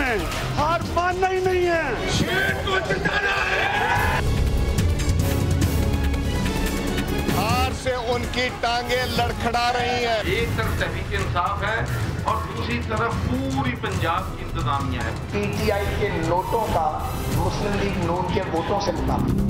में हार मानना ही नहीं है। हार से उनकी टांगे लड़खड़ा रही हैं। एक तरफ़ तहरीक इंसाफ है और दूसरी तरफ़ पूरी पंजाब की इंतजामिया है। पीटीआई के नोटों का मुस्लिम लीग नून के वोटों से मुकाबला।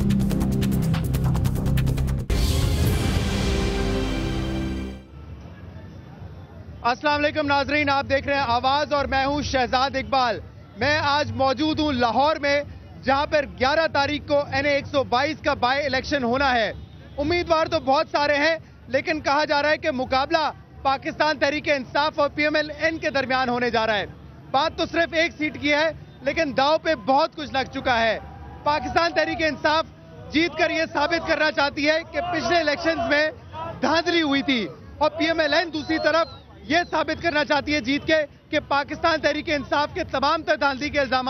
वालेकुम नाजरीन, आप देख रहे हैं आवाज़ और मैं हूँ शहजाद इकबाल। मैं आज मौजूद हूँ लाहौर में, जहाँ पर 11 तारीख को एन 122 का बाय इलेक्शन होना है। उम्मीदवार तो बहुत सारे हैं, लेकिन कहा जा रहा है कि मुकाबला पाकिस्तान तहरीक इंसाफ और पीएमएल-एन के दरमियान होने जा रहा है। बात तो सिर्फ़ एक सीट की है, लेकिन दाव पे बहुत कुछ लग चुका है। पाकिस्तान तहरीक इंसाफ जीत कर ये साबित करना चाहती है कि पिछले इलेक्शंस में धांधली हुई थी और पीएमएल-एन दूसरी तरफ़ ये साबित करना चाहती है जीत के कि पाकिस्तान तहरीक इंसाफ के तमाम तर धांधली के इल्ज़ाम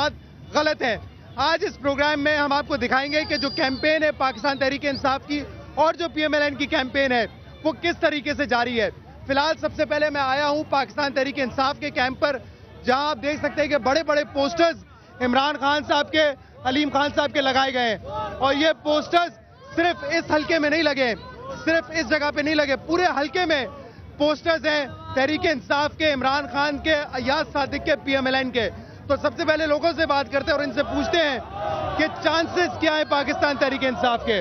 गलत हैं। आज इस प्रोग्राम में हम आपको दिखाएँगे कि जो कैंपेन है पाकिस्तान तहरीक इंसाफ की और जो पीएमएलएन की कैंपेन है, वो किस तरीके से जारी है। फ़िलहाल सबसे पहले मैं आया हूँ पाकिस्तान तहरीक इंसाफ के कैंप पर, जहाँ आप देख सकते हैं कि बड़े बड़े पोस्टर्स इमरान खान साहब के, अलीम खान साहब के लगाए गए हैं। और ये पोस्टर्स सिर्फ़ इस हल्के में नहीं लगे, सिर्फ़ इस जगह पे नहीं लगे, पूरे हल्के में पोस्टर्स हैं, तहरीक इंसाफ के, इमरान खान के, अयाज सादिक के पीएमएलएन के। तो सबसे पहले लोगों से बात करते हैं और इनसे पूछते हैं कि चांसेस क्या है पाकिस्तान तहरीक इंसाफ के?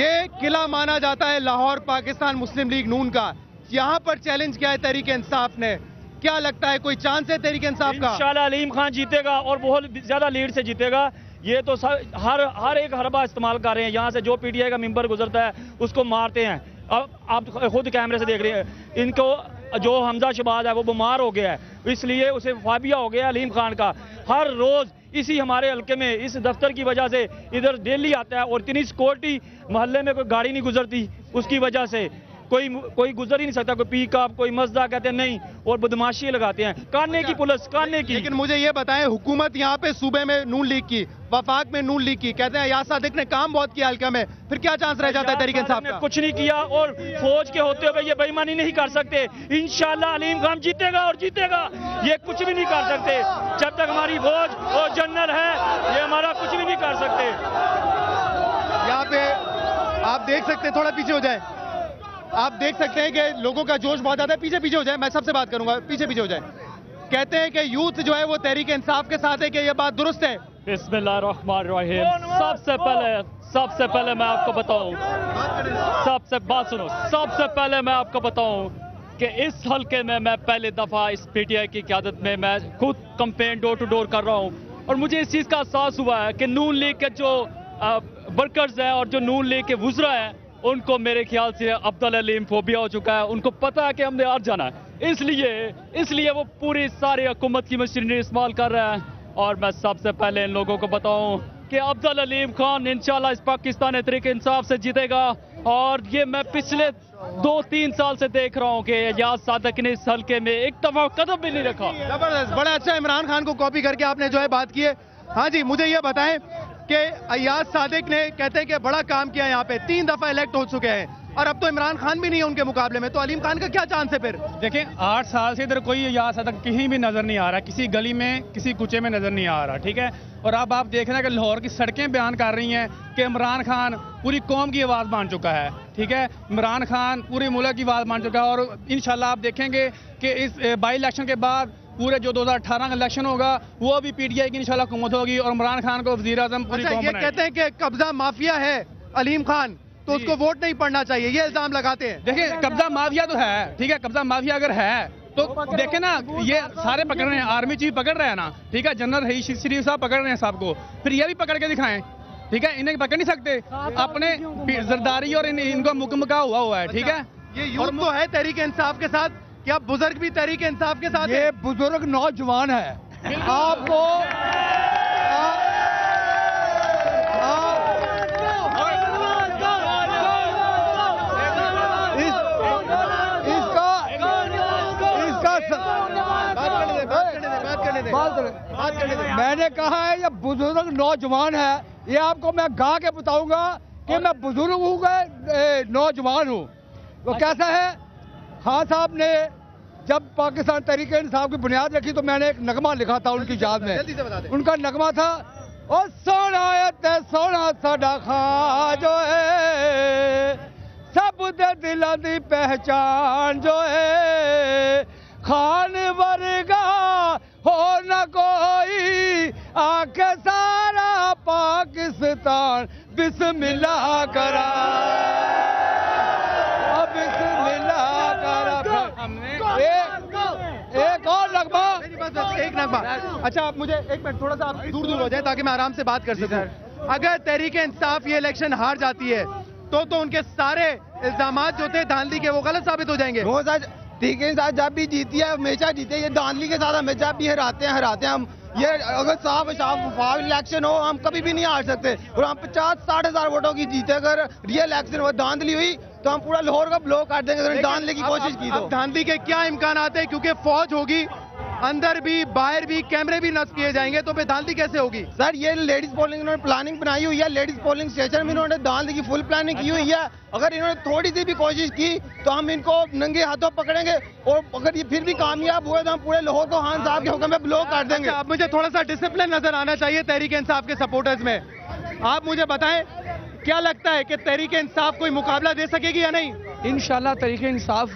ये किला माना जाता है लाहौर पाकिस्तान मुस्लिम लीग नून का। यहाँ पर चैलेंज किया है तहरीक इंसाफ ने? क्या लगता है कोई चांस है तहरीक इंसाफ का? इंशाल्लाह अलीम खान जीतेगा और बहुत ज़्यादा लीड से जीतेगा। ये तो सर, हर हर एक हरबा इस्तेमाल कर रहे हैं। यहाँ से जो पीटीआई का मेंबर गुजरता है उसको मारते हैं। अब आप खुद कैमरे से देख रहे हैं। इनको जो हमजा शबाज है वो बीमार हो गया है। इसलिए उसे फाबिया हो गया है अलीम खान का। हर रोज इसी हमारे हल्के में इस दफ्तर की वजह से इधर डेली आता है और इतनी सिक्योरिटी मोहल्ले में कोई गाड़ी नहीं गुजरती। उसकी वजह से कोई कोई गुजर ही नहीं सकता कोई पी पीकअप कोई मजदा कहते हैं नहीं और बदमाशी लगाते हैं। कानने की पुलिस कानने की। लेकिन मुझे ये बताएँ हुकूमत यहाँ पे सूबे में नून लीग की वफाक में नून लीग की कहते हैं याद सादिक ने काम बहुत किया हल्का में फिर क्या चांस रह जाता है तरीके साहब ने कुछ नहीं किया और फौज के होते हुए ये बेईमानी नहीं कर सकते। इंशाल्लाह अलीम खान जीतेगा और जीतेगा ये कुछ भी नहीं कर सकते। जब तक हमारी फौज और जनरल है ये हमारा कुछ भी नहीं कर सकते। यहाँ पे आप देख सकते हैं थोड़ा पीछे हो जाए। आप देख सकते हैं कि लोगों का जोश बहुत ज़्यादा है। पीछे पीछे हो जाए मैं सबसे बात करूँगा। पीछे पीछे हो जाए। कहते हैं कि यूथ जो है वो तहरीक इंसाफ के साथ है कि ये बात दुरुस्त है। बिस्मिल्लाहिर्रहमानिर्रहीम। सबसे पहले सबसे पहले मैं आपको बताऊँ सबसे बात सुनो सबसे पहले मैं आपको बताऊँ कि इस हल्के में मैं पहली दफ़ा इस पीटीआई की क्यादत में मैं खुद कंपेन डोर टू डोर कर रहा हूँ। और मुझे इस चीज़ का एहसास हुआ है कि नून लीग के जो वर्कर्स हैं और जो नून लीग के वुजरा हैं उनको मेरे ख्याल से अब्दुल अलीम फोबिया हो चुका है। उनको पता है कि हमने हार जाना है। इसलिए इसलिए वो पूरी सारी हुकूमत की मशीनरी इस्तेमाल कर रहे हैं। और मैं सबसे पहले इन लोगों को बताऊँ कि अब्दुल अलीम खान इंशाल्लाह इस पाकिस्तान तरीके इंसाफ से जीतेगा। और ये मैं पिछले दो तीन साल से देख रहा हूँ कि एजाज सादक ने इस हल्के में एक दफ़ा कदम भी नहीं रखा। ज़बरदस्त, बड़ा अच्छा इमरान खान को कॉपी करके आपने जो है बात की है। हाँ जी, मुझे ये बताएँ कि अयाज सादिक ने कहते हैं कि बड़ा काम किया यहाँ पे। तीन दफ़ा इलेक्ट हो चुके हैं। और अब तो इमरान खान भी नहीं है उनके मुकाबले में। तो अलीम खान का क्या चांस है फिर? देखिए, आठ साल से इधर कोई याद तक कहीं भी नज़र नहीं आ रहा। किसी गली में, किसी कुचे में नज़र नहीं आ रहा, ठीक है? और अब आप देख रहे हैं कि लाहौर की सड़कें बयान कर रही हैं कि इमरान खान पूरी कौम की आवाज़ मान चुका है, ठीक है? इमरान खान पूरे मुल्क की आवाज़ मान चुका है। और इन आप देखेंगे कि इस बाई इलेक्शन के बाद पूरे जो 2018 का इलेक्शन होगा वो भी पीटीआई की इंशाल्लाह हुकूमत होगी और इमरान खान को वज़ीर आज़म पूरी अच्छा, ये कहते हैं कि कब्जा माफिया है अलीम खान तो उसको वोट नहीं पड़ना चाहिए ये इल्ज़ाम लगाते हैं। देखिए कब्जा माफिया तो है ठीक है कब्जा माफिया अगर है तो देखे ना ये सारे पकड़ रहे हैं आर्मी चीफ पकड़ रहे हैं ना ठीक है जनरल शरीफ साहब पकड़ रहे हैं सबको फिर ये भी पकड़ के दिखाएँ ठीक है इन्हें पकड़ नहीं सकते अपने जरदारी और इन, इनको मुकमका हुआ हुआ है ठीक है। ये यूथ तो है तहरीक इंसाफ के साथ क्या बुज़ुर्ग भी तहरीक इंसाफ के साथ ये बुज़ुर्ग नौजवान है। आपको मैंने कहा है ये बुज़ुर्ग नौजवान है। ये आपको मैं गा के बताऊँगा कि मैं बुज़ुर्ग हूँ नौजवान हूँ। वो कैसा है? खान साहब ने जब पाकिस्तान तरीके इंसाफ की बुनियाद रखी तो मैंने एक नगमा लिखा था उनकी याद में। उनका नगमा था ओ सोना है ते सोना साडा खां जो है सब दे दिलों की पहचान जो है। खान वर्गा हो न कोई आके सारा पाकिस्तान बिस्मिल्लाह करा। एक नगमा अच्छा आप मुझे एक मिनट थोड़ा सा आप दूर दूर हो जाए ताकि मैं आराम से बात कर सकूँ। अगर तहरीक इंसाफ ये इलेक्शन हार जाती है तो तो उनके सारे इल्ज़ाम जो थे धांधली के वो गलत साबित हो जाएँगे। वो सर ठीक है साथ जब भी जीती है हमेशा जीते ये दानली के साथ हमेशा भी हराते हैं हराते हैं हम। ये अगर साफ़ साफ़ इलेक्शन हो हम कभी भी नहीं हार सकते। और हम पचास साठ हज़ार वोटों की जीते अगर रियल इलेक्शन वो धांधली हुई तो हम पूरा लाहौर का ब्लॉक काट देंगे धांधली की कोशिश की तो। धांधली के क्या इम्कान है? क्योंकि फौज होगी अंदर भी बाहर भी कैमरे भी नष्ट किए जाएँगे तो फिर धांधली कैसे होगी? सर ये लेडीज़ पोलिंग इन्होंने प्लानिंग बनाई हुई है लेडीज़ पोलिंग स्टेशन में इन्होंने दान की फुल प्लानिंग की हुई है। अगर इन्होंने थोड़ी सी भी कोशिश की तो हम इनको नंगे हाथों पकड़ेंगे और अगर ये फिर भी कामयाब हुए तो हम पूरे लाहौर को खान साहब के हुक्म में ब्लॉक कर देंगे। आप मुझे थोड़ा सा डिसिप्लिन नज़र आना चाहिए तहरीक इंसाफ के सपोर्टर्स में। आप मुझे बताएँ क्या लगता है कि तहरीक इंसाफ कोई मुकाबला दे सकेगी या नहीं? इंशाल्लाह तरीके इंसाफ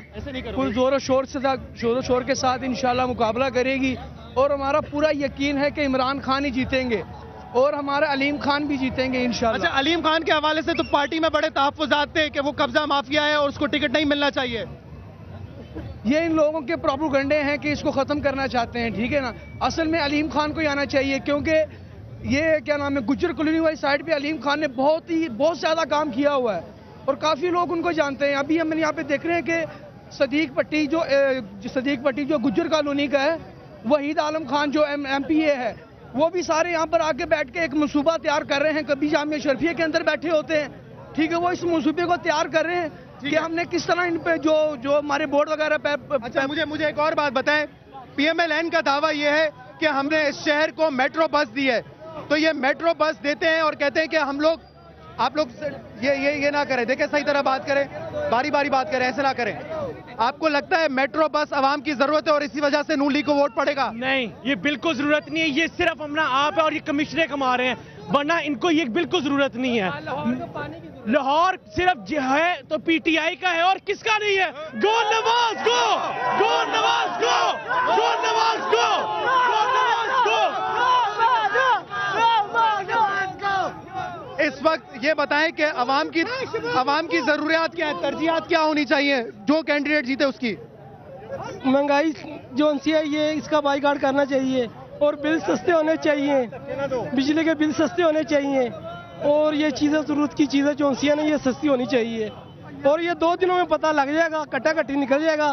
फुल ज़ोर शोर से ज़ोर शोर के साथ इंशाल्लाह मुकाबला करेगी। और हमारा पूरा यकीन है कि इमरान खान ही जीतेंगे और हमारा अलीम खान भी जीतेंगे इन अच्छा अलीम खान के हवाले से तो पार्टी में बड़े तहफात थे कि वो कब्जा माफिया है और उसको टिकट नहीं मिलना चाहिए। ये इन लोगों के प्रोपोगंडे हैं कि इसको खत्म करना चाहते हैं ठीक है ना? असल में अलीम खान को ही आना चाहिए क्योंकि ये क्या नाम है गुजर कॉलोनी वाली साइड पे अलीम खान ने बहुत ही बहुत ज़्यादा काम किया हुआ है। और काफ़ी लोग उनको जानते हैं। अभी हम यहाँ पे देख रहे हैं कि सदीक पट्टी जो सदीक पट्टी जो गुज्जर कॉलोनी का है वहीद आलम खान जो एम एम पी ए है वो भी सारे यहाँ पर आके बैठ के एक मनसूबा तैयार कर रहे हैं कभी जामिया शर्फिया के अंदर बैठे होते हैं। ठीक है वो इस मनसूबे को तैयार कर रहे हैं कि हमने किस तरह इन पे जो जो हमारे बोर्ड वगैरह पे, पे, अच्छा मुझे मुझे एक और बात बताएँ। पीएमएलएन का दावा ये है कि हमने इस शहर को मेट्रो बस दी है। तो ये मेट्रो बस देते हैं और कहते हैं कि हम लोग आप लोग ये ये ये ना करें। देखें सही तरह बात करें। बारी बारी बात करें ऐसे ना करें। आपको लगता है मेट्रो बस आवाम की ज़रूरत है और इसी वजह से नून लीग को वोट पड़ेगा? नहीं ये बिल्कुल ज़रूरत नहीं है। ये सिर्फ़ अपना आप है और ये कमिश्नर कमा रहे हैं। वरना इनको ये बिल्कुल ज़रूरत नहीं है। लाहौर सिर्फ़ जो है तो पीटीआई का है और किसका नहीं है? गो नवाज़ गो गो नवाज़ गो गो नवाज़ गो गो नवाज़ इस वक्त ये बताएँ कि आवाम की आवाम की जरूरियात क्या है? तरजीहात क्या होनी चाहिए? जो कैंडिडेट जीते उसकी। महँगाई जो सी है ये इसका बाईकाट करना चाहिए। और बिल सस्ते होने चाहिए। बिजली के बिल सस्ते होने चाहिए। और ये चीज़ें ज़रूरत की चीज़ें जो सी है ना ये सस्ती होनी चाहिए। और ये दो दिनों में पता लग जाएगा कट्टा कट्टी निकल जाएगा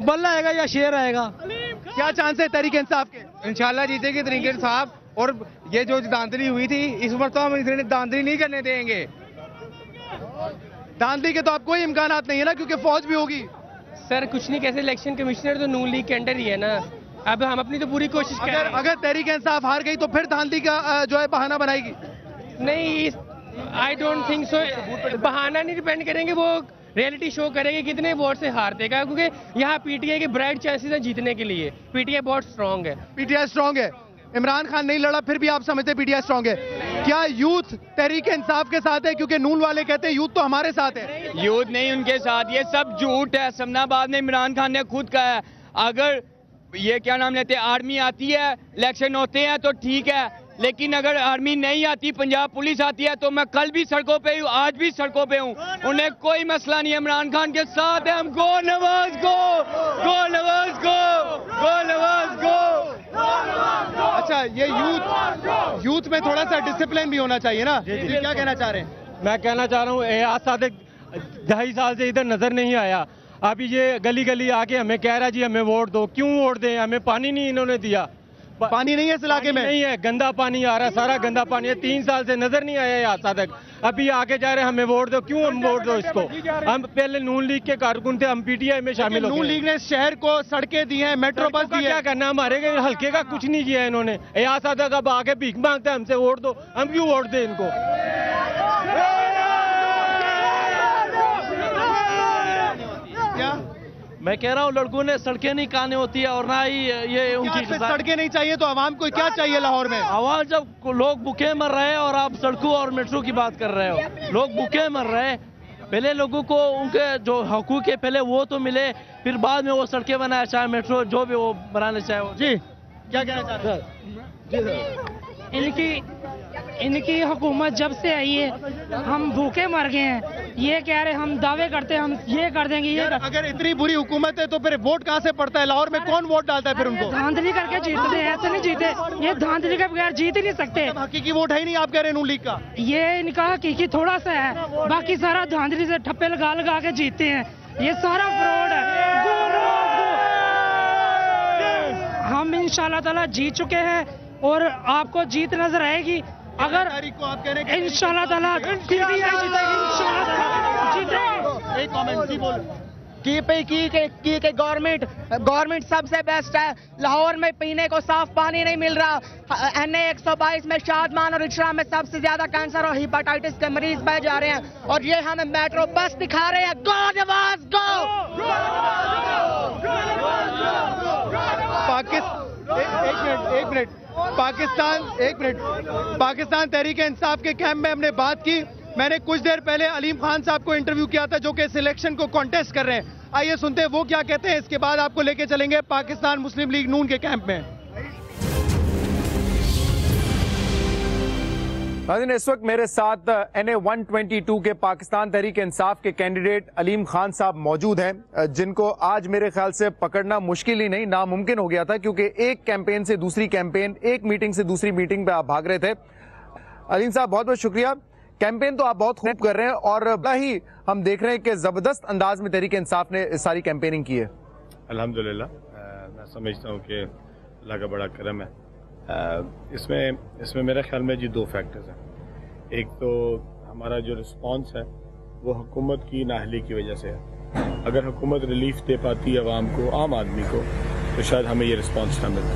बल्ला आएगा या शेर आएगा। क्या चांस है तरीके इंसाफ के? इंशाल्लाह जीतेगी तरीके साहब और ये जो दांतरी हुई थी इस बार तो हम इसे दांतरी नहीं करने देंगे। दांधली के तो आप कोई इम्कान नहीं है ना क्योंकि फौज भी होगी। सर कुछ नहीं कैसे इलेक्शन कमिश्नर तो नून लीग के अंडर ही है ना। अब हम अपनी तो पूरी कोशिश कर। अगर अगर तहरीक इंसाफ हार गई तो फिर धांधली का जो है बहाना बनाएगी। नहीं आई डोंट थिंक सो बहाना नहीं डिपेंड करेंगे वो रियलिटी शो करेंगे कितने वोट से हार देगा क्योंकि यहाँ पीटीआई के ब्राइट चांसेस हैं जीतने के लिए। पीटीआई बहुत स्ट्रांग है। पीटीआई स्ट्रांग है। इमरान खान नहीं लड़ा, फिर भी आप समझते पीटीआई स्ट्रांग है। क्या यूथ तहरीक इंसाफ के साथ है? क्योंकि नून वाले कहते हैं यूथ तो हमारे साथ है। यूथ नहीं, उनके साथ। ये सब झूठ है। समनाबाद में इमरान खान ने खुद कहा है। अगर ये क्या नाम लेते हैं? आर्मी आती है, इलेक्शन होते हैं तो ठीक है। लेकिन अगर आर्मी नहीं आती पंजाब पुलिस आती है तो मैं कल भी सड़कों पे हूँ आज भी सड़कों पे हूँ। उन्हें कोई मसला नहीं इमरान खान के साथ है हम। गो नवाज़ गो! गो नवाज़ गो! गो नवाज़ गो! अच्छा ये यूथ यूथ में थोड़ा सा डिसिप्लिन भी होना चाहिए ना? जी क्या कहना चाह रहे हैं? मैं कहना चाह रहा हूँ एयाज सादिक ढाई साल से इधर नज़र नहीं आया। अभी ये गली गली आके हमें कह रहा है जी हमें वोट दो क्यों वोट दें? हमें पानी नहीं इन्होंने दिया। पानी नहीं है इस इलाके में? नहीं है गंदा पानी आ रहा है सारा गंदा पानी है। तीन साल से नज़र नहीं आया यहाँ तक। अभी आके जा रहे हैं हमें वोट दो क्यों हम वोट दो इसको? हम पहले नून लीग के कारकुन थे हम पीटीआई में शामिल हो नून लीग ने शहर को सड़कें दी हैं मेट्रो बस दी क्या है। करना हमारे हल्के का कुछ नहीं किया इन्होंने। यहाँ तक अब आके भीख मांगते हैं हमसे वोट दो हम क्यों वोट दें इनको? क्या? मैं कह रहा हूँ लड़कों ने सड़कें नहीं काने होती है और ना ही ये उनकी सड़कें नहीं चाहिए? तो आवाम को क्या चाहिए लाहौर में? आवाम जब लोग भूखे मर रहे हैं और आप सड़कों और मेट्रो की बात कर रहे हो। लोग भूखे मर रहे हैं। पहले लोगों को उनके जो हकूक है पहले वो तो मिले फिर बाद में वो सड़कें बनाए चाहे मेट्रो जो भी वो बनाने चाहे वो। जी। क्या कहना चाहते हैं? इनकी इनकी हुकूमत जब से आई है हम भूखे मर गए हैं। ये कह रहे हम दावे करते हैं हम ये कर देंगे ये कर... अगर इतनी बुरी हुकूमत है तो फिर वोट कहाँ से पड़ता है? लाहौर में कौन वोट डालता है फिर उनको? धांधली करके जीतते हैं ऐसे नहीं जीते। ये धांधली के बगैर जीत ही नहीं सकते। हकीकी वोट है ही नहीं आप कह रहे हैं लीग का। ये इनका हकीकी थोड़ा सा है। बाकी सारा धांधली से ठप्पे लगा लगा के जीतते हैं। ये सारा फ्रॉड है। हम इंशाल्लाह ताला जीत चुके हैं और आपको जीत नज़र आएगी। अगर को आप कह रहे हैं। जीतेगी। एक कमेंट जी बोल। की पे की के की के गवर्नमेंट गवर्नमेंट सबसे बेस्ट है। लाहौर में पीने को साफ़ पानी नहीं मिल रहा। एन ए एक सौ बाईस में शादमान और इशरा में सबसे ज़्यादा कैंसर और हिपेटाइटिस के मरीज़ बह जा रहे हैं। और ये हमें मेट्रो बस दिखा रहे हैं। गो नवाज़ गो पाकिस्तान एक मिनट एक मिनट। पाकिस्तान, एक मिनट। पाकिस्तान तहरीक इंसाफ के कैंप में हमने बात की। मैंने कुछ देर पहले अलीम खान साहब को इंटरव्यू किया था, जो कि सिलेक्शन को कॉन्टेस्ट कर रहे हैं। आइए सुनते हैं, वो क्या कहते हैं, इसके बाद आपको लेके चलेंगे पाकिस्तान मुस्लिम लीग नून के कैंप में। नाजिन इस वक्त मेरे साथ N A one twenty two के पाकिस्तान तहरीक इंसाफ के कैंडिडेट अलीम खान साहब मौजूद हैं जिनको आज मेरे ख्याल से पकड़ना मुश्किल ही नहीं, नामुमकिन हो गया था, क्योंकि एक कैंपेन से दूसरी कैंपेन, एक मीटिंग से दूसरी मीटिंग पे आप भाग रहे थे। अलीम साहब, बहुत बहुत शुक्रिया। कैंपेन तो आप बहुत खूब कर रहे हैं और बड़ा ही हम देख रहे हैं कि ज़बरदस्त अंदाज में तहरीक इंसाफ ने सारी कैंपेनिंग की है। अल्हम्दुलिल्लाह मैं समझता हूँ कि अल्लाह का बड़ा करम है। इसमें इसमें मेरे ख्याल में जी दो फैक्टर्स हैं। एक तो हमारा जो रिस्पांस है वो हुकूमत की नाहली की वजह से है। अगर हुकूमत रिलीफ दे पाती आवाम को आम आदमी को तो शायद हमें ये रिस्पांस ना मिलता।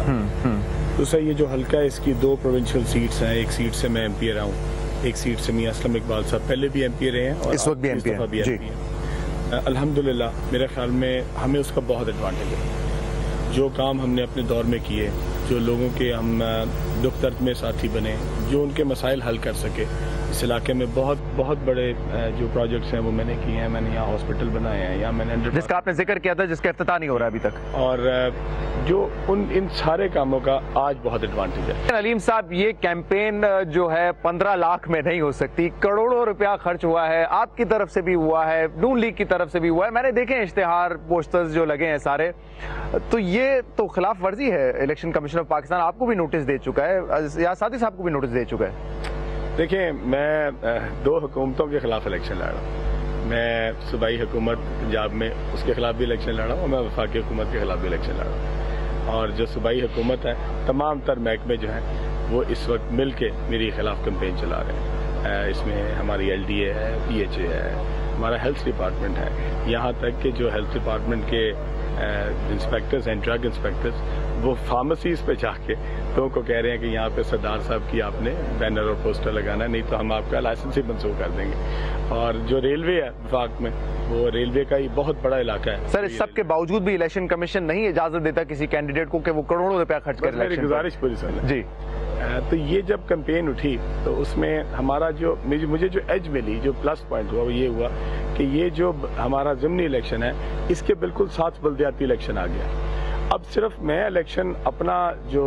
दूसरा ये जो हल्का है इसकी दो प्रोविंशियल सीट्स हैं। एक सीट से मैं एम पी रहा हूँ एक सीट से मियाँ असलम इकबाल साहब। पहले भी एम पी रहे हैं और इस वक्त भी एम पी हैं। अल्हम्दुलिल्लाह मेरे ख्याल में हमें उसका बहुत एडवांटेज है। जो काम हमने अपने दौर में किए जो लोगों के हम दुख दर्द में साथी बने, जो उनके मसाइल हल कर सके। इस इलाके में बहुत बहुत बड़े जो प्रोजेक्ट्स हैं वो मैंने किए हैं मैंने यहाँ हॉस्पिटल बनाए हैं या मैंने जिसका आपने ज़िक्र किया था जिसका अफ्ताह नहीं हो रहा अभी तक। और जो उन इन सारे कामों का आज बहुत एडवांटेज है। अलीम साहब ये कैंपेन जो है पंद्रह लाख में नहीं हो सकती। करोड़ों रुपया खर्च हुआ है आपकी तरफ़ से भी हुआ है नून लीग की तरफ़ से भी हुआ है। मैंने देखे इश्तेहार पोस्टर्स जो लगे हैं सारे। तो ये तो खिलाफ वर्जी है इलेक्शन कमीशन ऑफ़ पाकिस्तान आपको भी नोटिस दे चुका है या साथ साहब को भी नोटिस दे चुका है? देखिए, मैं दो हुकूमतों के खिलाफ इलेक्शन लड़ रहा हूँ। मैं सूबाई हुकूमत पंजाब में, उसके खिलाफ भी इलेक्शन लड़ और मैं वफाकी हुकूमत के खिलाफ भी इलेक्शन लड़ और जो सूबाई हुकूमत है, तमाम तर महकमे जो हैं, वो इस वक्त मिल के मेरे खिलाफ कंपेन चला रहे हैं। इसमें हमारी एल डी ए है पी एच ए है, हमारा हेल्थ डिपार्टमेंट है। यहाँ तक कि जो हेल्थ डिपार्टमेंट के इंस्पेक्टर्स हैं ड्रग इंस्पेक्टर्स वो फार्मेसीज पे जाके लोगों को कह रहे हैं कि यहाँ पे सरदार साहब की आपने बैनर और पोस्टर लगाना है नहीं तो हम आपका लाइसेंस ही मंसूख कर देंगे। और जो रेलवे है विभाग में वो रेलवे का ही बहुत बड़ा इलाका है। सर इस सब के बावजूद भी इलेक्शन कमीशन नहीं इजाज़त देता किसी कैंडिडेट को कि वो करोड़ों रुपया खर्च कर मेरी गुजारिश पूरी सर जी। तो ये जब कंपेन उठी तो उसमें हमारा जो मुझे जो एज मिली जो प्लस पॉइंट हुआ वो ये हुआ कि ये जो हमारा ज़मनी इलेक्शन है इसके बिल्कुल साथ बल्दियाती इलेक्शन आ गया। अब सिर्फ़ मैं इलेक्शन अपना जो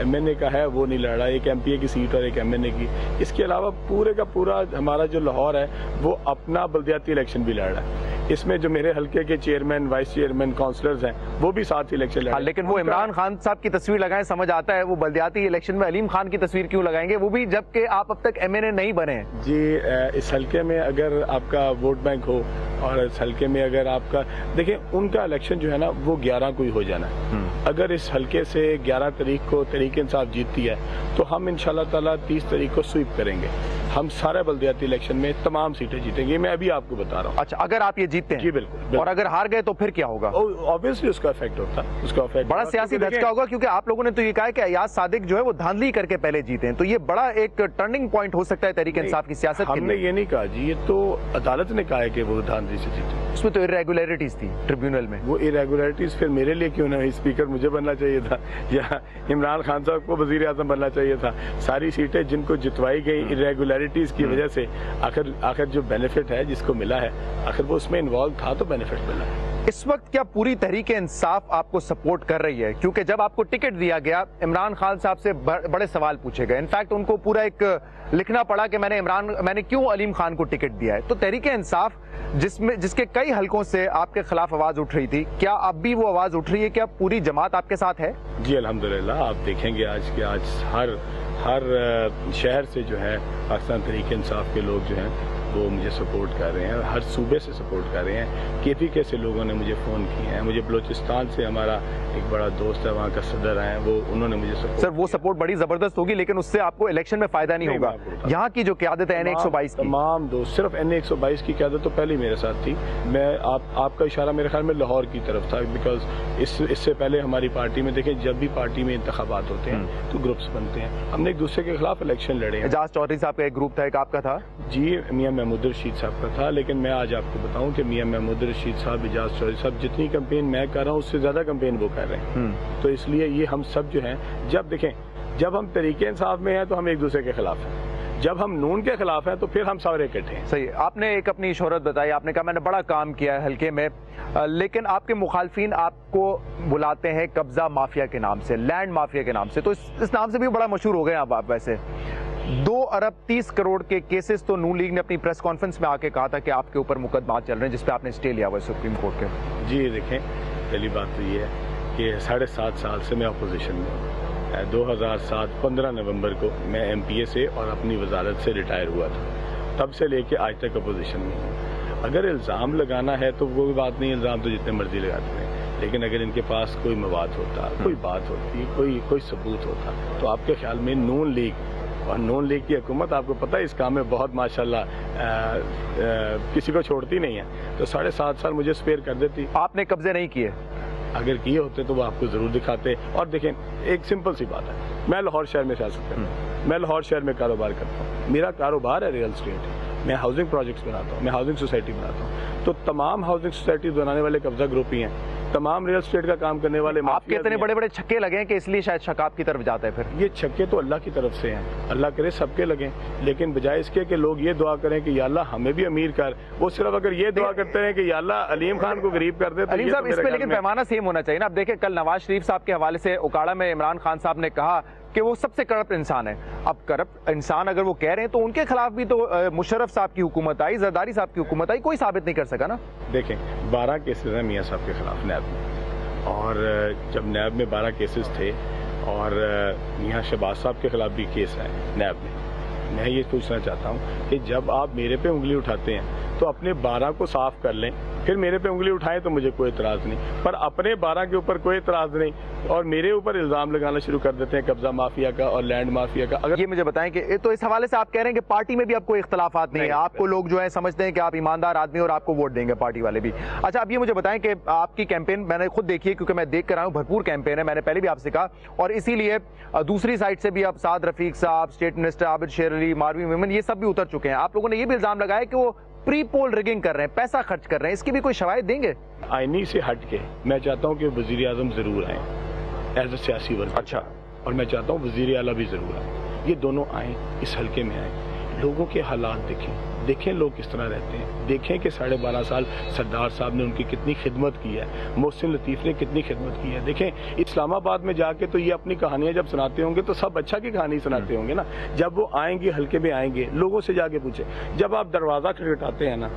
एम एन ए का है, वो नहीं लड़ रहा। एक एम पी ए की सीट और एक एम एन ए की। इसके अलावा पूरे का पूरा हमारा जो लाहौर है, वो अपना बल्दियाती इलेक्शन भी लड़ रहा है। इसमें जो मेरे हल्के के चेयरमैन वाइस चेयरमैन काउंसलर्स हैं वो भी साथ इलेक्शन लड़ हाँ, लेकिन वो इमरान खान साहब की तस्वीर लगाएँ समझ आता है वो बल्दियाती इलेक्शन में अलीम खान की तस्वीर क्यों लगाएँगे? वो भी जबकि आप अब तक एम एन ए नहीं बने जी इस हल्के में अगर आपका वोट बैंक हो और इस हल्के में अगर आपका देखिए उनका इलेक्शन जो है ना वो ग्यारह को ही हो जाना है। हम्म। अगर इस हल्के से ग्यारह तारीख को तरीके इंसाफ जीतती है तो हम इन ताला तीस तारीख को स्वीप करेंगे। हम सारे बल्दियाती इलेक्शन में तमाम सीटें जीतेंगे मैं अभी आपको बता रहा हूँ। अच्छा अगर आप ये जीतते हैं। जी बिल्कुल, बिल्कुल। और अगर हार गए तो फिर क्या होगा? ऑब्वियसली उसका इफ़ेक्ट होता है उसका इफ़ेक्ट बड़ा सियासी धचका होगा क्योंकि आप लोगों ने तो ये कहा कि अयाज सादिक जो है वो धांधली करके पहले जीते हैं। तो ये बड़ा एक टर्निंग पॉइंट हो सकता है तरीके इंसाफ की सियासत हमने ये नहीं कहा जी ये तो अदालत ने कहा है कि वो धांधली से जीते। उसमें तो इरेगुलरिटीज थी ट्रिब्यूनल में। वो इरेगुलरिटीज फिर मेरे लिए क्यों ना स्पीकर मुझे बनना चाहिए था या इमरान खान साहब को वज़ीर आज़म बनना चाहिए था। सारी सीटें जिनको जितवाई गई इरेगुलरिटीज की वजह से आखिर आखिर जो बेनिफिट है जिसको मिला है आखिर वो उसमें इन्वॉल्व था तो बेनिफिट मिला। इस वक्त क्या पूरी तरीके इंसाफ आपको सपोर्ट कर रही है? क्योंकि जब आपको टिकट दिया गया इमरान खान साहब से बड़े सवाल पूछे गए। इनफैक्ट उनको पूरा एक लिखना पड़ा कि मैंने इमरान मैंने क्यों अलीम खान को टिकट दिया है? तो तहरीक इंसाफ जिसमें जिसके कई हलकों से आपके खिलाफ आवाज़ उठ रही थी क्या अब भी वो आवाज़ उठ रही है? क्या पूरी जमात आपके साथ है? जी अल्हम्दुलिल्लाह आप देखेंगे आज के आज हर हर शहर से जो है पाकिस्तान तरीके इंसाफ के लोग जो हैं वो मुझे सपोर्ट कर रहे हैं हर सूबे से सपोर्ट कर रहे हैं। के पी के से लोगों ने मुझे फ़ोन किए हैं। मुझे बलोचिस्तान से हमारा एक बड़ा दोस्त है वहाँ का सदर है वो उन्होंने मुझे सपोर्ट सर वो सपोर्ट बड़ी ज़बरदस्त होगी लेकिन उससे आपको इलेक्शन में फ़ायदा नहीं, नहीं होगा। यहाँ की जो क्यादत है एन एक सौ बाईस तमाम दोस्त सिर्फ़ एन एक सौ बाईस की क्यादत तो पहले ही मेरे साथ थी। मैं आप आपका इशारा मेरे ख्याल में लाहौर की तरफ़ था बिकॉज़ इस इससे पहले हमारी पार्टी में देखें जब भी पार्टी में इंतबात होते हैं हम्म। तो ग्रुप्स बनते हैं। हमने एक दूसरे के खिलाफ इलेक्शन लड़े हैं। एजाज चौधरी साहब का एक ग्रुप था एक आपका था? जी मियाँ महमूद रशीद साहब का था लेकिन मैं आज आपको बताऊँ कि मियाँ महमूद रशीद साहब इजाज चौधरी साहब जितनी कंपेन मैं कर रहा हूँ उससे ज़्यादा कंपेन वो कर रहे हैं। हम्म। तो इसलिए ये हम सब जो हैं जब देखें जब हम तरीके इंसाफ में हैं तो हम एक दूसरे के खिलाफ हैं। जब हम नून के खिलाफ हैं तो फिर हम सारे इकट्ठे हैं। सही। आपने एक अपनी शोहरत बताई आपने कहा मैंने बड़ा काम किया है हल्के में लेकिन आपके मुखालफिन आपको बुलाते हैं कब्जा माफिया के नाम से लैंड माफिया के नाम से तो इस, इस नाम से भी बड़ा मशहूर हो गए आप, आप वैसे। दो अरब तीस करोड़ के केसेस तो नू लीग ने अपनी प्रेस कॉन्फ्रेंस में आके कहा था कि आपके ऊपर मुकदमा चल रहे हैं, जिसपे आपने स्टे लिया हुआ है सुप्रीम कोर्ट के। जी, देखें, पहली बात तो ये है कि साढ़े सात साल से मैं अपोजिशन में हूँ। दो हज़ार सात, पंद्रह नवंबर को मैं एम पी ए से और अपनी वजारत से रिटायर हुआ था। तब से लेके आज तक अपोजिशन में हूँ। अगर इल्ज़ाम लगाना है तो वो बात नहीं इल्ज़ाम तो जितने मर्ज़ी लगाते हैं। लेकिन अगर इनके पास कोई मवाद होता, कोई बात होती, कोई कोई सबूत होता तो आपके ख्याल में नून लीग और नॉन लीग की हुकूमत आपको पता है इस काम में बहुत माशाल्लाह किसी को छोड़ती नहीं है। तो साढ़े सात साल मुझे स्पेयर कर देती। आपने कब्जे नहीं किए? अगर किए होते तो वो आपको ज़रूर दिखाते। और देखें एक सिंपल सी बात है। मैं लाहौर शहर में सियासत करता हूँ। मैं लाहौर शहर में कारोबार करता हूँ। मेरा कारोबार है रियल स्टेट मैं हाउसिंग प्रोजेक्ट्स बनाता हूँ। मैं हाउसिंग सोसाइटी बनाता हूँ। तो तमाम हाउसिंग सोसाइटी बनाने वाले कब्जा ग्रुप ही हैं। तमाम रियल स्टेट का काम करने वाले आपके इतने बड़े बड़े छक्के लगे हैं कि इसलिए शायद छकाब की तरफ़ जाते हैं फिर। ये छक्के तो अल्लाह की तरफ़ से हैं। अल्लाह करे सबके लगे। लेकिन बजाय इसके कि लोग ये दुआ करें कि अल्लाह हमें भी अमीर कर वो सिर्फ़ अगर ये दुआ करते हैं कि अल्लाह अलीम खान को गरीब कर दे तो अलीम साहब तो इसमें लेकिन पैमाना सेम होना चाहिए ना। आप देखे कल नवाज़ शरीफ साहब के हवाले से उकाड़ा में इमरान खान साहब ने कहा कि वो सबसे करप्ट इंसान है। अब करप्ट इंसान अगर वो कह रहे हैं तो उनके खिलाफ भी तो मुशरफ साहब की हुकूमत आई, जरदारी साहब की हुकूमत आई, कोई साबित नहीं कर सका ना। देखें, बारह केसेज हैं मियाँ साहब के खिलाफ नैब में। और जब नैब में बारह केसेस थे, और मियाँ शहबाज साहब के खिलाफ भी केस है नैब में। मैं ये पूछना चाहता हूँ कि जब आप मेरे पे उंगली उठाते हैं तो अपने बारह को साफ़ कर लें। फिर मेरे पे उंगली उठाएँ तो मुझे कोई इतराज़ नहीं। पर अपने बारह के ऊपर कोई इतराज़ नहीं। और मेरे ऊपर इल्ज़ाम लगाना शुरू कर देते हैं कब्जा माफिया का और लैंड माफिया का। अगर ये मुझे बताएँ कि तो इस हवाले से आप कह रहे हैं कि पार्टी में भी आपको कोई इख्तलाफात नहीं, नहीं। है आपको लोग जो है समझते हैं कि आप ईमानदार आदमी और आपको वोट देंगे पार्टी वाले भी। अच्छा अब ये मुझे बताएँ कि आपकी कैंपेन मैंने खुद देखी है क्योंकि मैं देख कर आया हूँ भरपूर कैंपेन है मैंने पहले भी आपसे कहा। और इसीलिए दूसरी साइड से भी अब साद रफीक साहब स्टेट मिनिस्टर आबिद शेर अली मारवी मेमन ये सब भी उतर चुके हैं। आप लोगों ने ये भी इल्ज़ाम लगाया कि वो प्री पोल रिगिंग कर रहे हैं पैसा खर्च कर रहे हैं। इसकी भी कोई शवायद देंगे? आईनी से हट के मैं चाहता हूँ कि वज़ीर आज़म ज़रूर आए। एज अ सियासी वर्ग। अच्छा। और मैं चाहता हूँ वज़ीर अला भी ज़रूर आए। ये दोनों आए इस हल्के में आए। लोगों के हालात देखें। देखें लोग किस तरह रहते हैं। देखें कि साढ़े बारह साल सरदार साहब ने उनकी कितनी खिदमत की है। मोहसिन लतीफ़ ने कितनी खिदमत की है। देखें इस्लामाबाद में जाके तो ये अपनी कहानियाँ जब सुनाते होंगे तो सब अच्छा की कहानी सुनाते हम्म। होंगे ना। जब वो आएँगे हल्के में आएँगे लोगों से जाके पूछे। जब आप दरवाज़ा खटखटाते हैं ना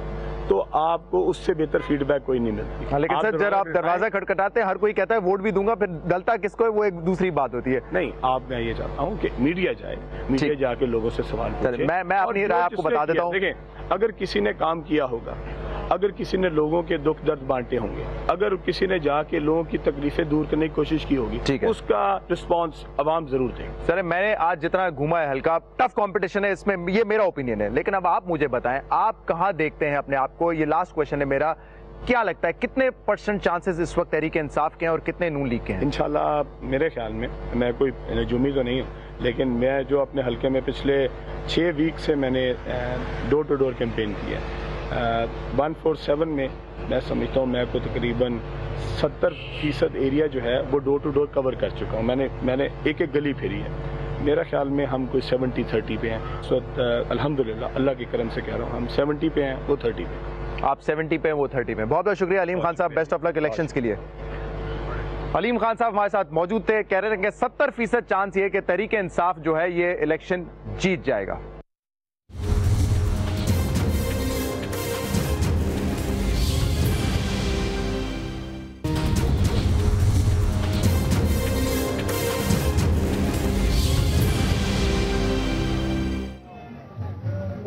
तो आपको उससे बेहतर फीडबैक कोई नहीं मिलती। हाँ, लेकिन सर जब आप दरवाज़ा खटखटाते हैं हर कोई कहता है वोट भी दूँगा फिर डलता किसको है वो एक दूसरी बात होती है। नहीं आप मैं ये चाहता हूँ कि मीडिया जाए मीडिया जाके लोगों से सवाल मैं मैं अपनी राय आपको बता देता हूँ। देखें अगर किसी ने काम किया होगा अगर किसी ने लोगों के दुख दर्द बांटे होंगे अगर किसी ने जाके लोगों की तकलीफें दूर करने की कोशिश की होगी ठीक है। उसका रिस्पॉन्स अवाम ज़रूर देंगे। सर मैंने आज जितना घूमा है हल्का टफ कॉम्पिटिशन है इसमें ये मेरा ओपिनियन है। लेकिन अब आप मुझे बताएँ आप कहाँ देखते हैं अपने आप को? ये लास्ट क्वेश्चन है मेरा। क्या लगता है कितने परसेंट चांसेस इस वक्त तहरीक इंसाफ के हैं और कितने नून लीग के हैं? इंशाल्लाह मेरे ख्याल में मैं कोई नजूमी तो नहीं हूँ लेकिन मैं जो अपने हल्के में पिछले छः वीक से मैंने डोर टू डोर कैंपेन किया वन फोर सेवन में मैं समझता हूँ, मैं को तकरीबन सत्तर फ़ीसद एरिया जो है, वो डोर टू डोर कवर कर चुका हूँ। मैंने मैंने एक एक गली फेरी है। मेरा ख्याल में हम कोई सेवेंटी थर्टी पे हैं। इस वक्त अल्हम्दुलिल्लाह, अल्लाह के करम से कह रहा हूँ, हम सेवेंटी पे हैं, वो थर्टी पे आप 70 पे हैं, वो 30 पे बहुत बहुत शुक्रिया अलीम खान साहब बेस्ट ऑफ़ लक इलेक्शन के लिए। अलीम खान साहब हमारे साथ मौजूद थे, कह रहे थे कि 70 फ़ीसद चांस ये कि तरीके इंसाफ जो है, ये इलेक्शन जीत जाएगा।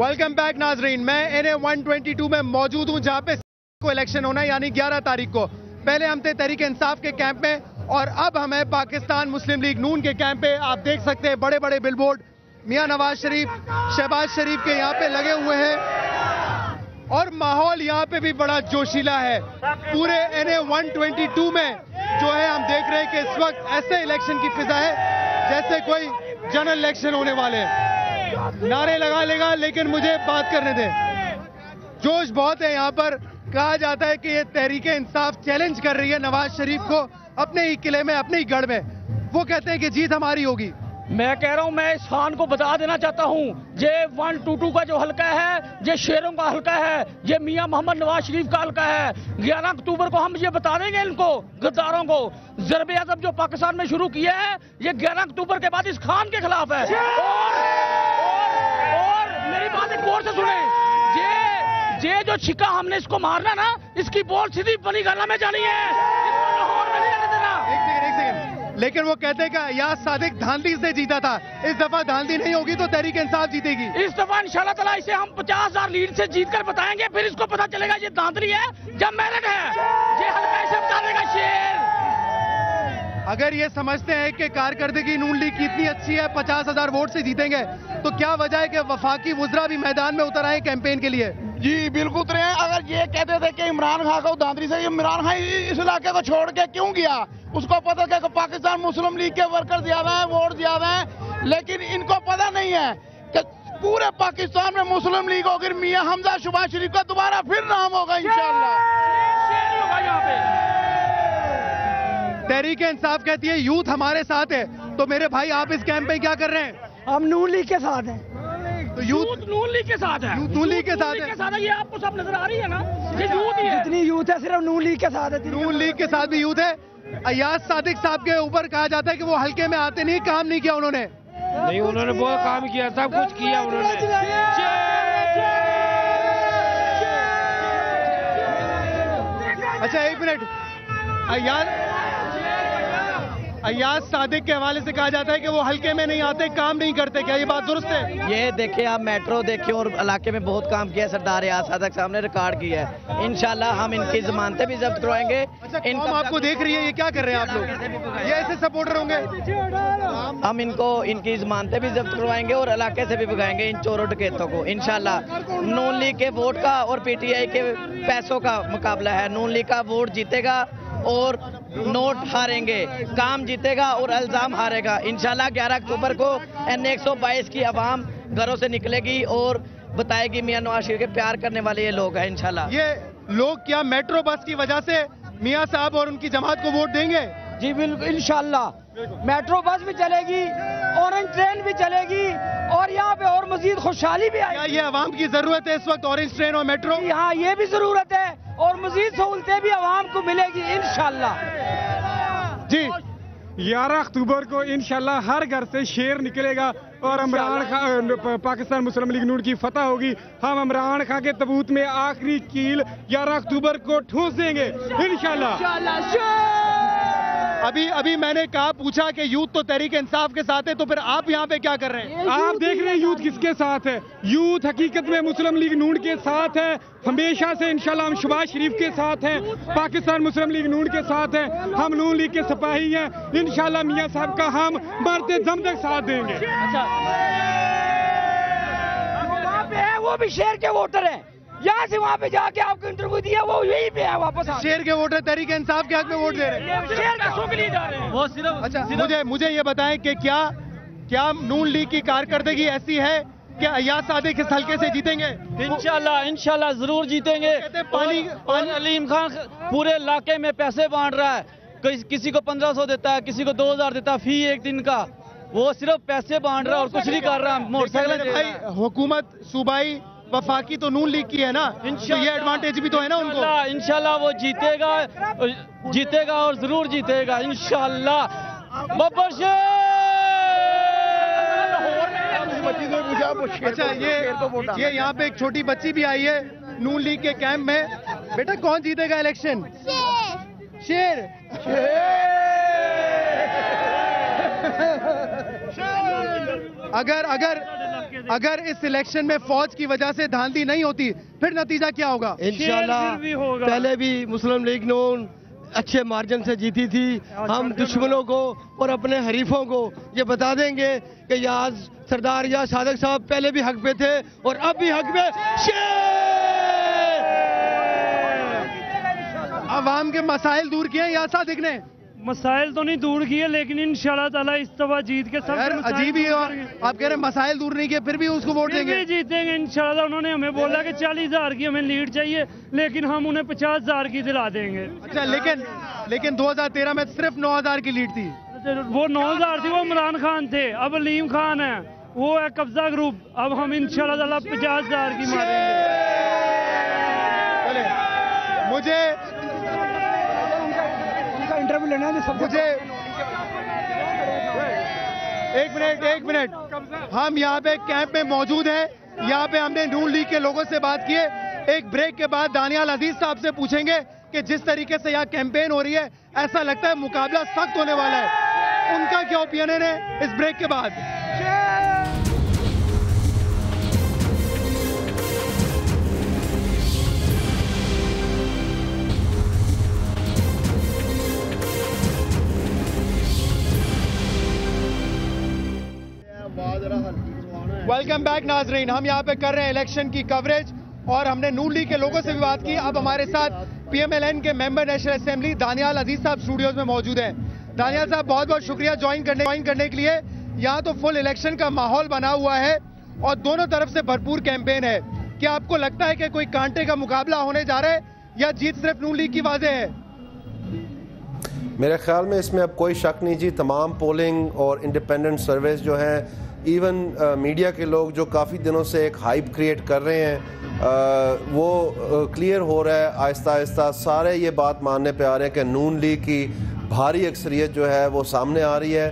वेलकम बैक नाजरीन मैं N A one twenty two में मौजूद हूँ, जहाँ पे को इलेक्शन होना है, यानी 11 तारीख को। पहले हम थे तरीके इंसाफ के कैंप में, और अब हम हैं पाकिस्तान मुस्लिम लीग नून के कैंप पे। आप देख सकते हैं बड़े बड़े बिलबोर्ड मियाँ नवाज़ शरीफ, शहबाज शरीफ के यहाँ पे लगे हुए हैं। और माहौल यहाँ पे भी बड़ा जोशीला है। पूरे N A one twenty two में जो है, हम देख रहे हैं कि इस वक्त ऐसे इलेक्शन की फिजा है, जैसे कोई जनरल इलेक्शन होने वाले हैं। नारे लगा लेगा लेकिन मुझे बात करने दे। जोश बहुत है यहाँ पर। कहा जाता है कि ये तहरीके इंसाफ चैलेंज कर रही है नवाज़ शरीफ को अपने ही किले में अपने ही गढ़ में। वो कहते हैं कि जीत हमारी होगी। मैं कह रहा हूँ मैं इस खान को बता देना चाहता हूँ। ये वन टू टू का जो हल्का है ये शेरों का हल्का है ये मियाँ मोहम्मद नवाज़ शरीफ का हल्का है ग्यारह अक्टूबर को हम ये बता देंगे इनको गद्दारों को। जरबे आज़म जो पाकिस्तान में शुरू किया है ये ग्यारह अक्टूबर के बाद इस खान के खिलाफ है। गौर से सुने। ये ये जो छिका हमने इसको मारना ना इसकी बॉल सीधी बनी गला में जानी है। लेकिन वो कहते हैं कि अयाज सादिक धांधली से जीता था। इस दफ़ा धांधली नहीं होगी तो तहरीक इंसाफ जीतेगी। इस दफ़ा इंशाल्लाह ताला इसे हम पचास हज़ार लीड से जीत कर बताएँगे फिर इसको पता चलेगा ये धांधली है जब मेरिट है। ये हल्का इसे बता देगा शेर। अगर ये समझते हैं कि कारकर्दगी नून लीग की इतनी अच्छी है पचास हज़ार वोट से जीतेंगे तो क्या वजह है कि वफाकी वुजरा भी मैदान में उतर आए कैंपेन के लिए? जी बिल्कुल उतरे हैं। अगर ये कहते थे कि इमरान खान को दादरी से इमरान खान इस इलाके को छोड़ के क्यों गया? उसको पता था कि पाकिस्तान मुस्लिम लीग के वर्कर ज़्यादा है वोट ज़्यादा है लेकिन इनको पता नहीं है कि पूरे पाकिस्तान में मुस्लिम लीग होगी। मियाँ हमजा शुबाज शरीफ का दोबारा फिर नाम होगा इंशाल्लाह। तहरीक इंसाफ कहती है यूथ हमारे साथ है। तो मेरे भाई आप इस कैंप में क्या कर रहे हैं? हम नून लीग के साथ हैं। तो यूथ नून लीग के साथ है। नून लीग के साथ है। साथ है ये आपको सब नज़र आ रही है ना? ये यूथ ही है। जितनी यूथ है सिर्फ़ नून लीग के साथ है नून लीग के साथ भी यूथ है। अयाज सादिक साहब के ऊपर कहा जाता है कि वो हल्के में आते नहीं काम नहीं किया उन्होंने। नहीं उन्होंने बहुत काम किया सब कुछ किया उन्होंने। अच्छा एक मिनट। अयाज अयाज सादिक के हवाले से कहा जाता है कि वो हल्के में नहीं आते काम नहीं करते। क्या ये बात दुरुस्त है? ये देखिए आप मेट्रो देखिए और इलाके में बहुत काम किया है। सरदार याद सादक साहब ने रिकॉर्ड किया है। इंशाल्लाह हम इनकी जमानतें भी जब्त करवाएँगे अच्छा आपको देख रही है ये क्या कर रहे हैं आप लोग? ये ऐसे सपोर्टर होंगे। हम इनको इनकी जमानतें भी जब्त करवाएँगे और इलाके से भी भगाएँगे इन चोरों डकैतों को। इंशाल्लाह नून लीग के वोट का और पीटीआई के पैसों का मुकाबला है। नून लीग का वोट जीतेगा और नोट हारेंगे। काम जीतेगा और अल्जाम हारेगा। इंशाल्लाह 11 अक्टूबर को एन 122 की आवाम घरों से निकलेगी और बताएगी, मियाँ नवाज़ शरीफ के प्यार करने वाले ये लोग हैं, इंशाल्लाह। ये लोग क्या मेट्रो बस की वजह से मियाँ साहब और उनकी जमात को वोट देंगे? जी बिल्कुल इंशाल्लाह। मेट्रो बस भी चलेगी ऑरेंज ट्रेन भी चलेगी और यहाँ पे और मजीद खुशहाली भी क्या ये आवाम की ज़रूरत है इस वक्त ऑरेंज ट्रेन और मेट्रो? यहाँ ये भी ज़रूरत है और मजीद सहूलतें भी आवाम को मिलेगी इंशाल्लाह। जी। ग्यारह अक्टूबर को इंशाल्लाह हर घर से शेर निकलेगा और इमरान खान पाकिस्तान मुस्लिम लीग नून की फतह होगी। हम इमरान खान के तबूत में आखिरी कील ग्यारह अक्टूबर को ठूस देंगे इंशाल्लाह अभी अभी मैंने कहा पूछा कि यूथ तो तहरीक इंसाफ के साथ है तो फिर आप यहाँ पे क्या कर रहे हैं? आप देख रहे हैं यूथ किसके साथ है? यूथ हकीकत में मुस्लिम लीग नून के साथ है। हमेशा से इंशाल्लाह हम शबाज शरीफ के साथ हैं पाकिस्तान मुस्लिम लीग नून के साथ हैं। हम नून लीग के सिपाही हैं। इंशाल्लाह मियाँ साहब का हम मरते दम तक साथ देंगे। है वो भी शेर के वोटर है। यहाँ से वहाँ पे जाके आपको इंटरव्यू दिया वो यही पे है वापस आ शेर के वोटर तरीके इंसाफ के हक में वोट दे रहे हैं। शेर के लिए जा रहे हैं। वो सिर्फ़ अच्छा मुझे मुझे ये बताएँ कि क्या क्या नून लीग की कारकर्दगी ऐसी है क्या अयाज सादिक इस हल्के से जीतेंगे? इंशाल्लाह इंशाल्लाह ज़रूर जीतेंगे। पानी- और, अलीम खान पूरे इलाके में पैसे बांट रहा है। किस- किसी को 1500 देता है किसी को 2000 देता है फ़ी एक दिन का। वो सिर्फ़ पैसे बांट रहा है और कुछ नहीं कर रहा है। मोटरसाइकिल हुकूमत सूबाई वफाकी तो नून लीग की है ना? तो ये एडवांटेज भी तो है ना उनको? इंशाल्लाह वो जीतेगा जीतेगा और ज़रूर जीतेगा इंशाल्लाह। बब्बर अच्छा ये ये यहाँ पे एक छोटी बच्ची भी आई है नून लीग के कैंप में। बेटा कौन जीतेगा इलेक्शन शेर! अगर अगर अगर इस इलेक्शन में फौज की वजह से धांधली नहीं होती फिर नतीजा क्या होगा? इंशाल्लाह पहले भी मुस्लिम लीग नून अच्छे मार्जिन से जीती थी। हम दुश्मनों को और अपने हरीफों को ये बता देंगे कि याज सरदार या सादक साहब पहले भी हक पे थे और अब भी हक पे अवाम के मसाइल दूर किए या सादिक ने? मसाइल तो नहीं दूर किए लेकिन इन ताला इस दफ़ा जीत के सब अजीब ही हो आप कह रहे हैं मसाइल दूर नहीं किए फिर भी उसको वोट देंगे। जीतेंगे इंशाल्लाह उन्होंने हमें बोला कि चालीस हज़ार की हमें लीड चाहिए लेकिन हम उन्हें पचास हज़ार की दिला देंगे। अच्छा लेकिन लेकिन 2013 में सिर्फ़ 9000 की लीड थी। वो नौ हज़ार थी वो इमरान खान थे अब अलीम खान है वो है कब्जा ग्रुप अब हम इन पचास हज़ार की मारेंगे। मुझे इंटरव्यू लेना है सब मुझे एक मिनट एक मिनट। हम यहाँ पे कैंप में मौजूद हैं। यहाँ पे हमने नून लीग के लोगों से बात की है। एक ब्रेक के बाद दानियाल अज़ीज़ साहब से पूछेंगे कि जिस तरीके से यहाँ कैंपेन हो रही है ऐसा लगता है मुकाबला सख्त होने वाला है। उनका क्या ओपिनियन है इस ब्रेक के बाद? वेलकम बैक नाजरीन, हम यहाँ पे कर रहे हैं इलेक्शन की कवरेज और हमने नून लीग के लोगों से भी बात की। अब हमारे साथ पीएमएलएन के member national assembly Daniyal Aziz sahab studios में मौजूद हैं। दानियाल साहब, बहुत बहुत शुक्रिया ज्वाइन करने ज्वाइन करने के लिए। यहाँ तो फुल इलेक्शन का माहौल बना हुआ है और दोनों तरफ़ से भरपूर कैंपेन है। क्या आपको लगता है कि कोई कांटे का मुकाबला होने जा रहा है या जीत सिर्फ़ नून लीग की वाजे है? मेरे ख्याल में इसमें अब कोई शक नहीं जी। तमाम पोलिंग और इंडिपेंडेंट सर्वेस जो हैं इवन मीडिया के लोग जो काफ़ी दिनों से एक हाइप क्रिएट कर रहे हैं uh, वो क्लियर uh, हो रहा है आहिस्ता आहिस्ता सारे ये बात मानने पे आ रहे हैं कि नून लीग की भारी अक्सरियत जो है वो सामने आ रही है।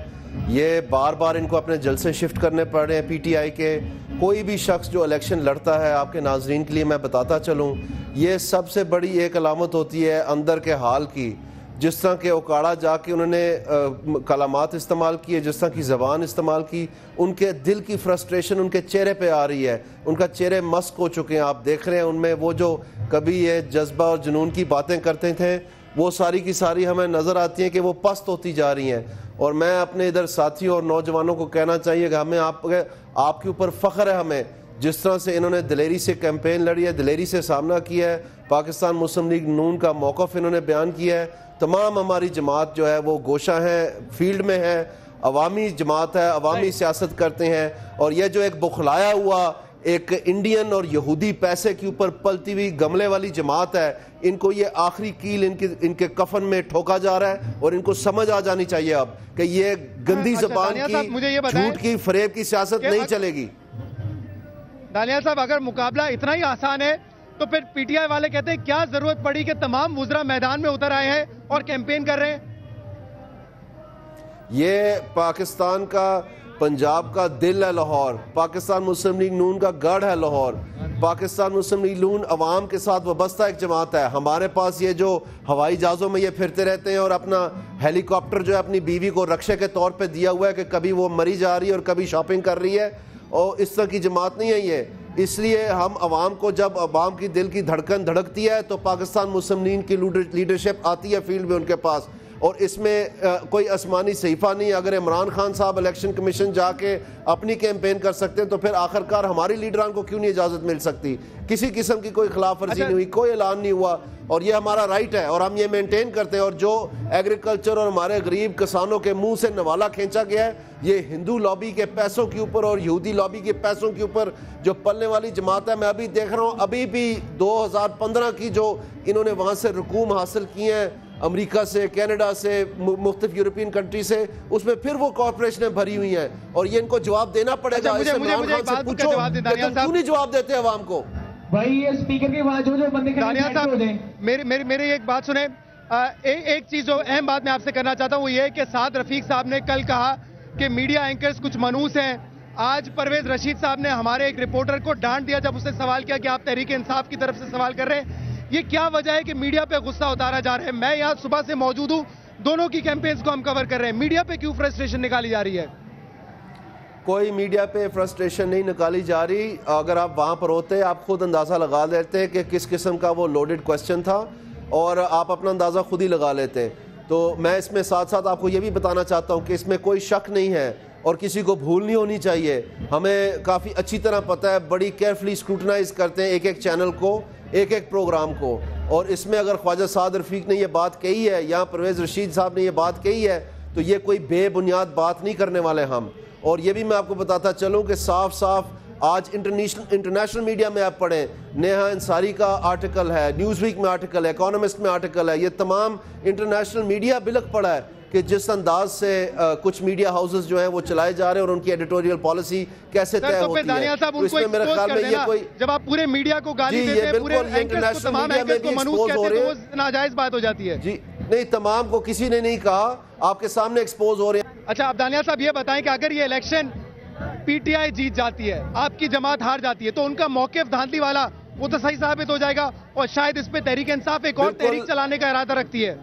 ये बार बार इनको अपने जलसे शिफ्ट करने पड़ रहे हैं पीटीआई के। कोई भी शख्स जो इलेक्शन लड़ता है आपके नाजरीन के लिए मैं बताता चलूँ ये सबसे बड़ी एक अलामत होती है अंदर के हाल की। जिस तरह के उकाड़ा जाके उन्होंने कलामात इस्तेमाल किए, जिस तरह की ज़बान इस्तेमाल की, उनके दिल की फ्रस्ट्रेशन उनके चेहरे पे आ रही है। उनका चेहरे मस्क हो चुके हैं, आप देख रहे हैं उनमें वो जो कभी ये जज्बा और जुनून की बातें करते थे, वो सारी की सारी हमें नज़र आती हैं कि वो पस्त होती जा रही हैं। और मैं अपने इधर साथियों और नौजवानों को कहना चाहिए कि हमें आप, आपके ऊपर फ़ख्र है हमें, जिस तरह से इन्होंने दिलेरी से कैंपेन लड़ी है, दिलेरी से सामना किया है, पाकिस्तान मुस्लिम लीग नून का मौक़ इन्होंने बयान किया है। तमाम हमारी जमात जो है वो गोशा है फ़ील्ड में है अवामी जमात है अवामी सियासत करते हैं और यह जो एक बुखलाया हुआ एक इंडियन और यहूदी पैसे के ऊपर पलती हुई गमले वाली जमात है इनको ये आखिरी कील इनके इनके कफन में ठोका जा रहा है और इनको समझ आ जानी चाहिए अब कि ये गंदी अच्छा, जबान दानिया की झूठ की फरेब की सियासत नहीं चलेगी। दानियाल साहब अगर मुकाबला इतना ही आसान है तो फिर पीटीआई वाले कहते हैं, क्या ज़रूरत पड़ी कि तमाम वुजरा मैदान में उतर आए हैं और कैंपेन कर रहे हैं? ये पाकिस्तान का, पंजाब का दिल है लाहौर। पाकिस्तान मुस्लिम लीग नून का गढ़ है लाहौर। पाकिस्तान मुस्लिम लीग नून अवाम के साथ वाबस्ता एक जमात है। हमारे पास ये जो हवाई जहाज़ों में ये फिरते रहते हैं और अपना हेलीकॉप्टर जो है अपनी बीवी को रक्षे के तौर पे दिया हुआ है कि कभी वो मरी जा रही है और कभी शॉपिंग कर रही है। और इस तरह की जमात नहीं है ये। इसलिए हम आवाम को जब आवाम की दिल की धड़कन धड़कती है तो पाकिस्तान मुस्लिम लीग की लीडरशिप आती है फ़ील्ड में उनके पास। और इसमें कोई आसमानी सहीफा नहीं अगर इमरान खान साहब इलेक्शन कमीशन जाके अपनी कैंपेन कर सकते हैं तो फिर आखिरकार हमारी लीडरान को क्यों नहीं इजाज़त मिल सकती? किसी किस्म की कोई खिलाफ वर्जी नहीं हुई कोई ऐलान नहीं हुआ और ये हमारा राइट है और हम ये मेंटेन करते हैं और जो एग्रीकल्चर और हमारे गरीब किसानों के मुँह से नवाला खींचा गया है ये हिंदू लॉबी के पैसों के ऊपर और यहूदी लॉबी के पैसों के ऊपर जो पलने वाली जमात है मैं अभी देख रहा हूँ अभी भी 2015 की जो इन्होंने वहाँ से रकूम हासिल किए हैं अमेरिका से कनाडा से मुख्तफ यूरोपियन कंट्री से उसमें फिर वो कॉरपोरेशनें भरी हुई हैं और ये इनको जवाब देना पड़ेगा अच्छा, मुझे- मुझे- मुझे से पूछो। क्यों नहीं जवाब देते अवाम को? भाई ये स्पीकर की हो जो बंदे हो साहब। मेरी मेरी मेरी एक बात सुने। आ, ए, एक चीज़ जो अहम बात मैं आपसे करना चाहता हूँ वो ये है कि साद रफीक साहब ने कल कहा कि मीडिया एंकर्स कुछ मनूस हैं। आज परवेज रशीद साहब ने हमारे एक रिपोर्टर को डांट दिया जब उसने सवाल किया कि आप तहरीक इंसाफ की तरफ़ से सवाल कर रहे हैं। ये क्या वजह है कि मीडिया पे गुस्सा उतारा जा रहा है? मैं यहाँ सुबह से मौजूद हूँ। दोनों की कैंपेन्स को हम कवर कर रहे हैं। मीडिया पे क्यों फ्रस्ट्रेशन निकाली जा रही है? कोई मीडिया पे फ्रस्ट्रेशन नहीं निकाली जा रही। अगर आप वहाँ पर होते, आप खुद अंदाज़ा लगा लेते कि किस किस्म का वो लोडेड क्वेश्चन था और आप अपना अंदाज़ा खुद ही लगा लेते। तो मैं इसमें साथ साथ आपको ये भी बताना चाहता हूँ कि इसमें कोई शक नहीं है और किसी को भूल नहीं होनी चाहिए। हमें काफ़ी अच्छी तरह पता है, बड़ी केयरफुली स्क्रूटनाइज करते हैं एक एक चैनल को। एक एक प्रोग्राम को। और इसमें अगर ख्वाजा साद रफीक ने यह बात कही है, या परवेज़ रशीद साहब ने यह बात कही है तो ये कोई बेबुनियाद बात नहीं करने वाले हम। और ये भी मैं आपको बताता चलूँ कि साफ़ साफ़ आज इंटरनेशनल इंटरनेशनल मीडिया में आप पढ़ें, नेहा अंसारी का आर्टिकल है न्यूज़ वीक में आर्टिकल है इकोनॉमिस्ट में आर्टिकल है, ये तमाम इंटरनेशनल मीडिया बिलक पड़ा है। कि जिस अंदाज से आ, कुछ मीडिया हाउसेस जो हैं वो चलाए जा रहे हैं और उनकी एडिटोरियल पॉलिसी कैसे तय तो होती है। तो उनको इसमें मेरे ख्याल में ये कोई जब आप पूरे मीडिया को गाली देते हैं पूरे इंटरनेशनल मीडिया में भी कहते हो रहे तो हैं। नाजायज बात हो जाती है। जी नहीं तमाम को किसी ने नहीं कहा आपके सामने एक्सपोज हो रहे हैं। अच्छा आप दानिया साहब ये बताएँ कि अगर ये इलेक्शन पीटीआई जीत जाती है आपकी जमात हार जाती है तो उनका मौके धांधली वाला वो तो सही साबित हो जाएगा और शायद इस पे तहरीक इंसाफ एक और तहरीक चलाने का इरादा रखती है।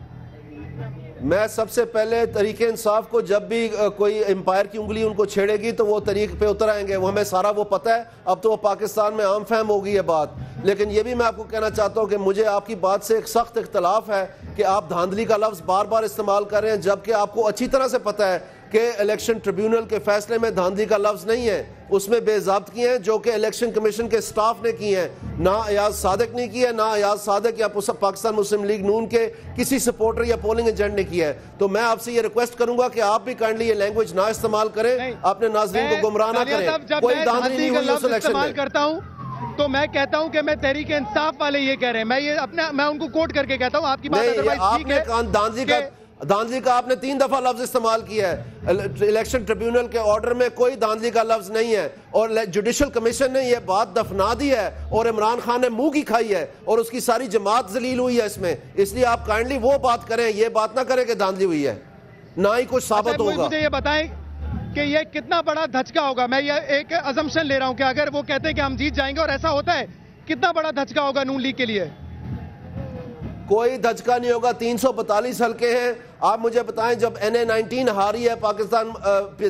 मैं सबसे पहले तरीके इंसाफ को, जब भी कोई एम्पायर की उंगली उनको छेड़ेगी तो वो तरीक पे उतर आएँगे वो हमें सारा वो पता है। अब तो वो पाकिस्तान में आम फहम होगी ये बात। लेकिन ये भी मैं आपको कहना चाहता हूँ कि मुझे आपकी बात से एक सख्त इख्तलाफ है कि आप धांधली का लफ्ज़ बार बार इस्तेमाल कर रहे हैं, जबकि आपको अच्छी तरह से पता है कि इलेक्शन ट्रिब्यूनल के फैसले में धांधली का लफ्ज़ नहीं है। उसमें बेजाब्त किए हैं जो कि इलेक्शन कमीशन के स्टाफ ने किए हैं। ना अयाज सादक ने किया है ना अयाज सादक या पाकिस्तान मुस्लिम लीग नून के किसी सपोर्टर या पोलिंग एजेंट ने किया है। तो मैं आपसे ये रिक्वेस्ट करूँगा कि आप भी काइंडली ये लैंग्वेज ना इस्तेमाल करें अपने नाजरीन को गुमराह ना करें। कोई धांधली नहीं हुई उस इलेक्शन में। करता हूँ तो मैं कहता हूँ कि मैं तहरीक इंसाफ वाले ये कह रहे हैं। मैं ये अपने मैं उनको कोट करके कहता हूँ आपकी बात अदरवाइज़ ठीक आपने है कान- दांधली का दांधली का आपने तीन दफ़ा लफ्ज इस्तेमाल किया है। इलेक्शन ट्रिब्यूनल के ऑर्डर में कोई दांधली का लफ्ज नहीं है और जुडिशल कमीशन ने यह बात दफना दी है और इमरान खान ने मुँह की खाई है और उसकी सारी जमात जलील हुई है इसमें। इसलिए आप काइंडली वो बात करें ये बात ना करें कि धांधली हुई है। ना ही कुछ साबित अच्छा, होगा। मुझे ये बताएँ कि ये कितना बड़ा धचका होगा। मैं ये एक अजम्पशन ले रहा हूँ कि अगर वो कहते हैं कि हम जीत जाएँगे और ऐसा होता है कितना बड़ा धचका होगा नून लीग के लिए? कोई धचका नहीं होगा, तीन सौ बतालीस हल्के हैं। आप मुझे बताएँ, जब एन ए नाइनटीन हारी है, पाकिस्तान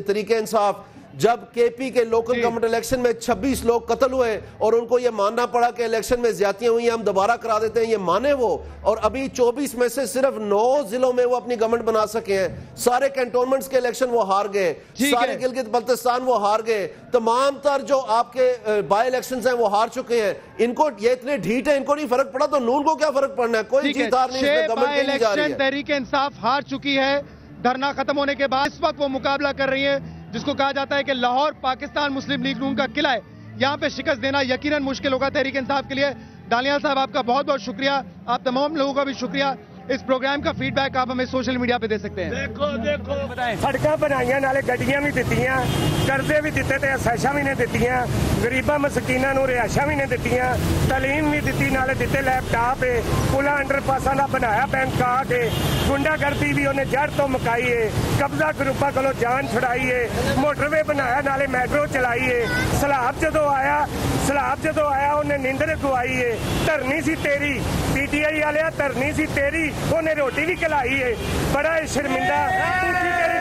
तरीके इंसाफ जब केपी के लोकल गवर्नमेंट इलेक्शन में 26 लोग कत्ल हुए और उनको ये मानना पड़ा कि इलेक्शन में ज्यादतियाँ हुई हैं हम दोबारा करा देते हैं ये माने वो। और अभी 24 में से सिर्फ़ 9 जिलों में वो अपनी गवर्नमेंट बना सके हैं। सारे कैंटोनमेंट्स के इलेक्शन वो हार गए। सारे गिलगित बल्तिस्तान वो हार गए। तमाम तर जो आपके बाई इलेक्शन हैं वो हार चुके हैं। इनको ये इतने ढीठ है इनको नहीं फ़र्क पड़ा तो नून को क्या फ़र्क पड़ना है? कोई ठीक जीत हार नहीं तहरीक इंसाफ हार चुकी है। धरना खत्म होने के बाद इस वक्त वो मुकाबला कर रही है। जिसको कहा जाता है कि लाहौर पाकिस्तान मुस्लिम लीग नून का किला है। यहाँ पे शिकस्त देना यकीनन मुश्किल होगा तहरीक इंसाफ के लिए। डालियाल साहब, आपका बहुत बहुत शुक्रिया। आप तमाम लोगों का भी शुक्रिया। इस प्रोग्राम का फीडबैक आप हमें सोशल मीडिया पे दे सकते हैं। देखो देखो। सड़क बनाई नाले गड्डिया भी दिखाई करजे भी दिते तो असाइशा भी ने दिखाई गरीबा मसकीना रिहायशा भी ने दिखाई तलीम भी दी नाले दिते लैपटॉप है पुला अंडरपासा का बनाया बैंकाक है गुंडागर्दी भी उन्हें जड़ तो मकई है कब्जा ग्रुपा को जान छुड़ाई है मोटरवे बनाया नाले मैट्रो चलाई है सलाब जदों आया सलाब जदों आया उन्हें नींदर गुआई है धरनी सी तेरी पीटीआई वाले धरनी सी तेरी ਉਹਨੇ ਰੋਟੀ ਵੀ ਖਿਲਾਈ ਏ ਬੜਾ ਸ਼ਰਮਿੰਦਾ। ਤੁਸੀਂ